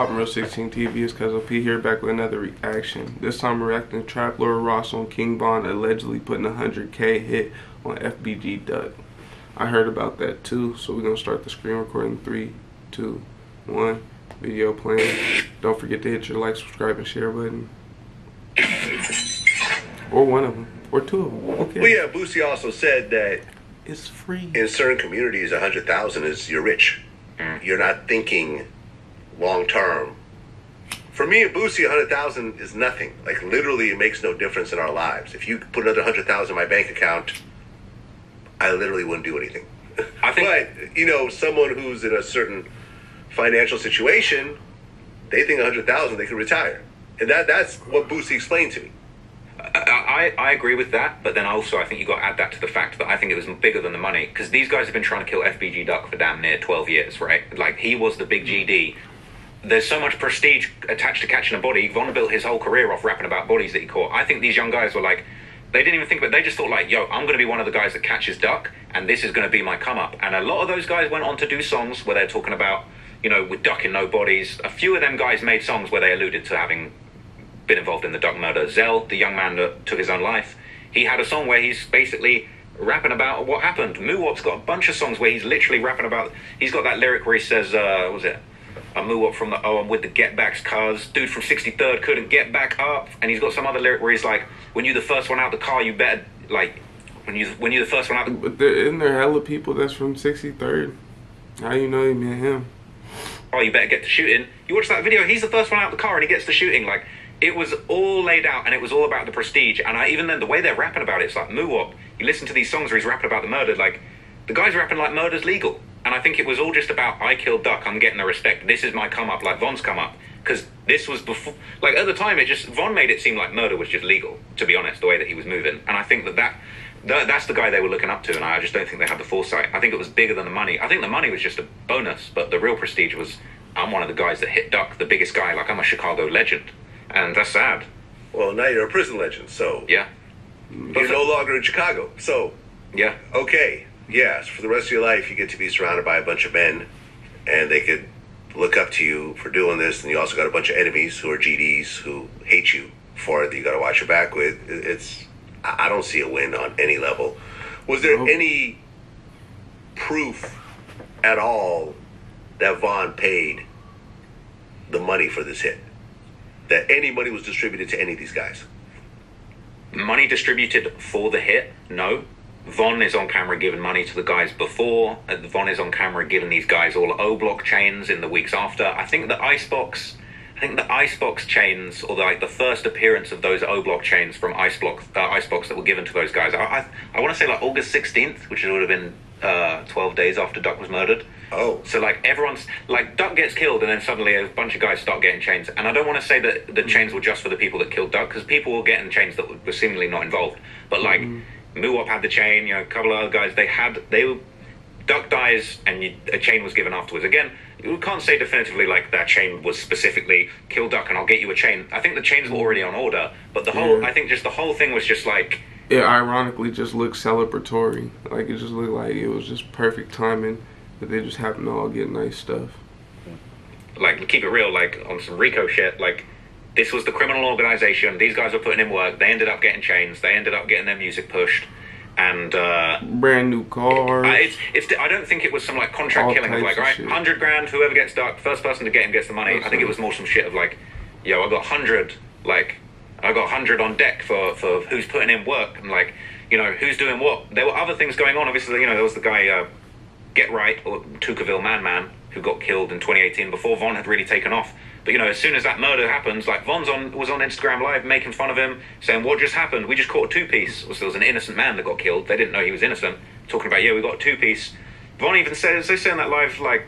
Poppin' Real 16 TV is Cuz P here back with another reaction. This time we're reacting to Trap Lore Ross on King Von allegedly putting a 100k hit on FBG Duck. I heard about that too, so we're gonna start the screen recording. Three, two, one. Video playing. Don't forget to hit your like, subscribe, and share button. Or one of them, or two of them. Okay. Well, yeah. Boosie also said that It's free. in certain communities, hundred thousand is you're rich. Mm. You're not thinking long term. For me, at Boosie, a hundred thousand is nothing. Like literally, it makes no difference in our lives. If you put another hundred thousand in my bank account, I literally wouldn't do anything. I think- but you know, someone who's in a certain financial situation, they think a hundred thousand they can retire, and that that's what Boosie explained to me. I, I agree with that, but then also I think you got to add that to the fact that I think it was bigger than the money because these guys have been trying to kill FBG Duck for damn near 12 years, right? Like he was the big GD. There's so much prestige attached to catching a body. Von built his whole career off rapping about bodies that he caught. I think these young guys were like, they didn't even think about it. They just thought like, yo, I'm going to be one of the guys that catches duck, and this is going to be my come up. And a lot of those guys went on to do songs where they're talking about, you know, with ducking no bodies. A few of them guys made songs where they alluded to having been involved in the duck murder. Zell, the young man that took his own life, he had a song where he's basically rapping about what happened. Muwop's got a bunch of songs where he's literally rapping about. He's got that lyric where he says, uh, what was it? A up from the oh, I'm with the get backs cars. Dude from 63rd couldn't get back up. And he's got some other lyric where he's like, when you're the first one out the car, you better, like, when you when you're the first one out the But there, isn't there hella people that's from 63rd? How you know you mean him? oh, you better get to shooting. You watch that video, he's the first one out the car and he gets to shooting. Like, it was all laid out and it was all about the prestige. And I, even then, the way they're rapping about it, it's like Muwop. You listen to these songs where he's rapping about the murder, like, the guy's rapping like murder's legal. And I think it was all just about, I killed Duck, I'm getting the respect. This is my come up, like Von's come up. Because this was before, like, at the time, it just, Von made it seem like murder was just legal, to be honest, the way that he was moving. And I think that that, that that's the guy they were looking up to, and I just don't think they had the foresight. I think it was bigger than the money. I think the money was just a bonus, but the real prestige was I'm one of the guys that hit Duck, the biggest guy. Like I'm a Chicago legend, and that's sad. Well, now you're a prison legend, so Yeah, you're no longer in Chicago. So yeah, okay, yes, for the rest of your life, you get to be surrounded by a bunch of men, and they could look up to you for doing this. And you also got a bunch of enemies who are GDs who hate you for it. That you got to watch your back with. It's I I don't see a win on any level. Was there any proof at all that Von paid the money for this hit? That any money was distributed to any of these guys? money distributed for the hit. No, Von is on camera giving money to the guys before. Uh, Von is on camera giving these guys all O block chains in the weeks after. I think the Icebox. I think the Icebox chains, or the, like the first appearance of those O block chains from Icebox, uh, Icebox that were given to those guys. I, I, I want to say like August sixteenth, which would have been uh, twelve days after Duck was murdered. Oh, So like everyone's like Duck gets killed, and then suddenly a bunch of guys start getting chains. And I don't want to say that the chains were just for the people that killed Duck, because people were getting chains that were seemingly not involved. But like Muwop had the chain, you know, a couple of other guys. They had they were Duck dies, and you, a chain was given afterwards. Again, you can't say definitively like that chain was specifically kill Duck, and I'll get you a chain. I think the chains were already on order, but the whole Yeah. I think just the whole thing was just like It ironically just looked celebratory. Like it just looked like it was just perfect timing that they just happened to all get nice stuff. like keep it real, like on some Rico shit, like this was the criminal organization. These guys were putting in work. They ended up getting chains. They ended up getting their music pushed, and uh, Brand new cars. I, it's it's. I don't think it was some like contract All killing of like right, hundred grand. Whoever gets duck, first person to get him gets the money. That's I think it was more some shit of like, yo, I got hundred, like I got hundred on deck for for who's putting in work and like, you know, who's doing what. There were other things going on. Obviously, you know, there was the guy. Uh, Get Right or Tukaville Man Man who got killed in 2018 before Von had really taken off. But you know, as soon as that murder happens, like Von's on was on Instagram Live making fun of him, saying, "What just happened? We just caught a two piece." So there was an innocent man that got killed. They didn't know he was innocent. Talking about, yeah, we got a two piece. Von even says they say in that live like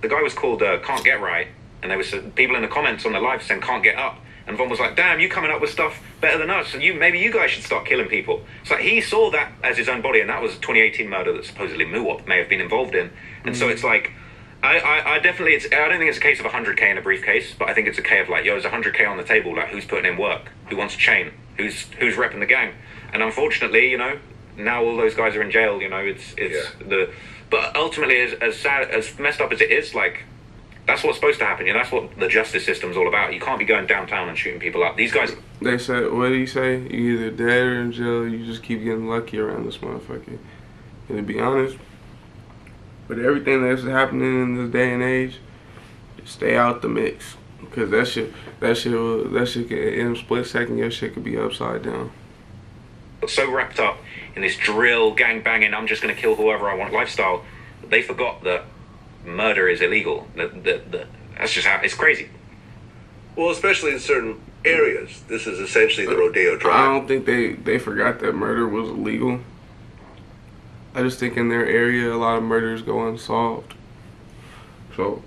the guy was called uh, Can't Get Right, and there was people in the comments on the live saying Can't Get Up. And Von was like, "Damn, you coming up with stuff better than us, and you maybe you guys should start killing people." So like he saw that as his own body, and that was a 2018 murder that supposedly Muwop may have been involved in. And so it's like, I, I, I definitely, it's I don't think it's a case of 100k in a briefcase, but I think it's a case of like, yo, there's 100k on the table. Like, who's putting in work? Who wants a chain? Who's who's repping the gang? And unfortunately, you know, now all those guys are in jail. You know, it's it's Yeah. the, but ultimately, as as sad as messed up as it is, like That's what's supposed to happen. You know, that's what the justice system's all about. You can't be going downtown and shooting people up. These guys, They said, what do you say? You either dead or in jail. You just keep getting lucky around this motherfucker. And to be honest, with everything that's happening in this day and age, just stay out the mix. Because that shit, that shit, will- that shit could, in a split second, your shit could be upside down. so wrapped up in this drill, gang banging, I'm just going to kill whoever I want lifestyle, they forgot that murder is illegal. That, that, that, that's just how it's crazy. Well, especially in certain areas. This is essentially the Rodeo drive. I don't think they, they forgot that murder was illegal. I just think in their area, a lot of murders go unsolved. So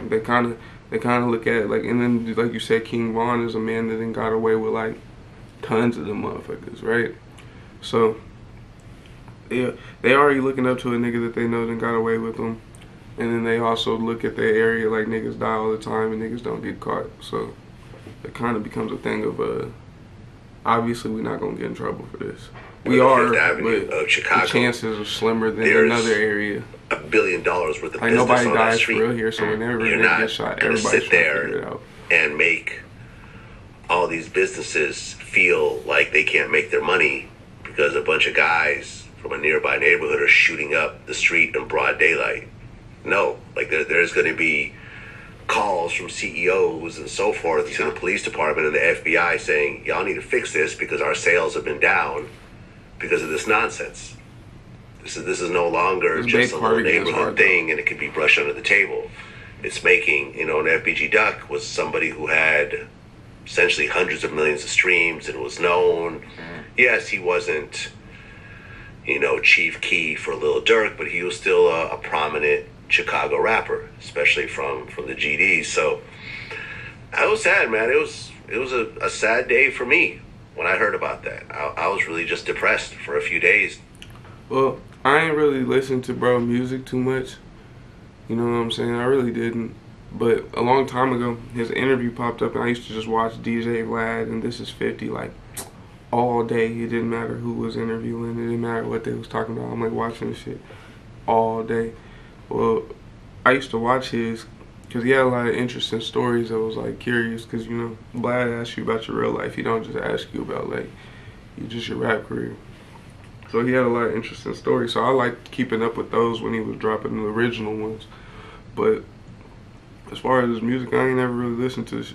they kind of they kind of look at it like, and then like you said, King Von is a man that then got away with like tons of them motherfuckers, right? So yeah, they already looking up to a nigga that they know then got away with them, and then they also look at their area like niggas die all the time and niggas don't get caught. So it kind of becomes a thing of uh, obviously we're not gonna get in trouble for this. We are, Fifth Avenue but of Chicago, the chances are slimmer than there's another area. a billion dollars worth of Like business nobody on that dies for street. real here, so whenever You're they not get shot, gonna everybody's sit there to figure it out. and make all these businesses feel like they can't make their money because a bunch of guys from a nearby neighborhood are shooting up the street in broad daylight. No, like there, there's going to be calls from CEOs and so forth to the police department and the FBI saying, y'all need to fix this because our sales have been down because of this nonsense. This is this is no longer This just a little neighborhood hard, though. thing and it can be brushed under the table. It's making, you know, an FBG Duck was somebody who had essentially hundreds of millions of streams and was known. Mm-hmm. Yes, he wasn't, you know, Chief Keef for Lil Durk, but he was still a, a prominent Chicago rapper, especially from from the GDs. So I was sad, man. It was it was a, a sad day for me when I heard about that. I, I was really just depressed for a few days. Well, I ain't really listened to bro music too much. You know what I'm saying? I really didn't. But a long time ago, his interview popped up, and I used to just watch DJ Vlad and This Is 50 like all day. It didn't matter who was interviewing. It didn't matter what they was talking about. I'm like watching this shit all day. Well, I used to watch his because he had a lot of interesting stories. I was like curious because you know Vlad asks you about your real life. He don't just ask you about like you just your rap career. So he had a lot of interesting stories. So I liked keeping up with those when he was dropping the original ones. But as far as his music, I ain't never really listened to. Sh-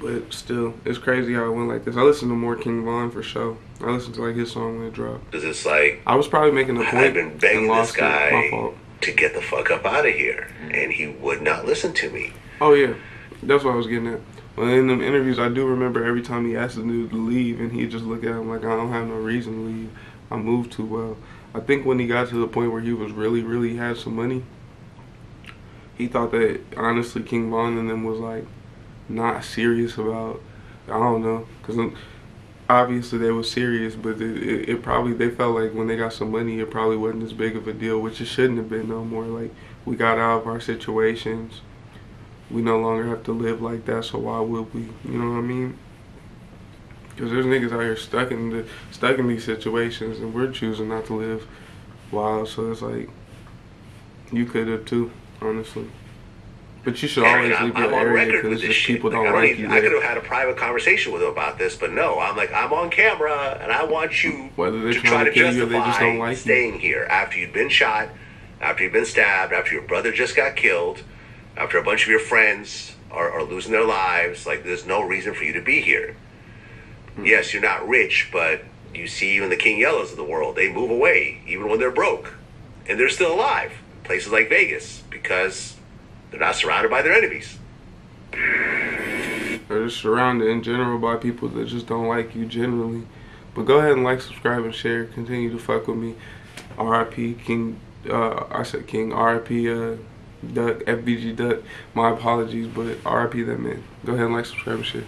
but still, it's crazy how it went like this. I listened to more King Von for sure. I listened to like his song when it dropped. Because it's like, I was probably making a I've point been and begging this lost it. My guy fault. To get the fuck up out of here. And he would not listen to me. Oh yeah, that's what I was getting at. Well, in them interviews, I do remember every time he asked the dude to leave, and he'd just look at him like, "I don't have no reason to leave. I moved too well." I think when he got to the point where he was really, really had some money, he thought that honestly King Von and them was like not serious about. I don't know, because obviously they were serious, but it, it, it probably they felt like when they got some money, it probably wasn't as big of a deal, which it shouldn't have been no more. Like we got out of our situations we no longer have to live like that, so why would we? You know what I mean? Because there's niggas out here stuck in the stuck in these situations, and we're choosing not to live wild. So it's like you could have too, honestly. But you should always leave I'm, your I'm on area record because just shit. people Like, don't I, like you. I could have had a private conversation with him about this, but no, I'm like, I'm on camera, and I want you Whether they're to try to to you justify they just don't like you. staying here after you've been shot, after you've been stabbed, after your brother just got killed, after a bunch of your friends are, are losing their lives. Like, there's no reason for you to be here. Hmm. Yes, you're not rich, but you see even the King Yellas of the world, they move away even when they're broke, and they're still alive. Places like Vegas because they're not surrounded by their enemies. They're just surrounded in general by people that just don't like you generally. But go ahead and like, subscribe, and share. Continue to fuck with me. R.I.P. King. Uh, I said King. R.I.P. Uh, Duck. FBG Duck. My apologies, but R.I.P. that man. Go ahead and like, subscribe, and share.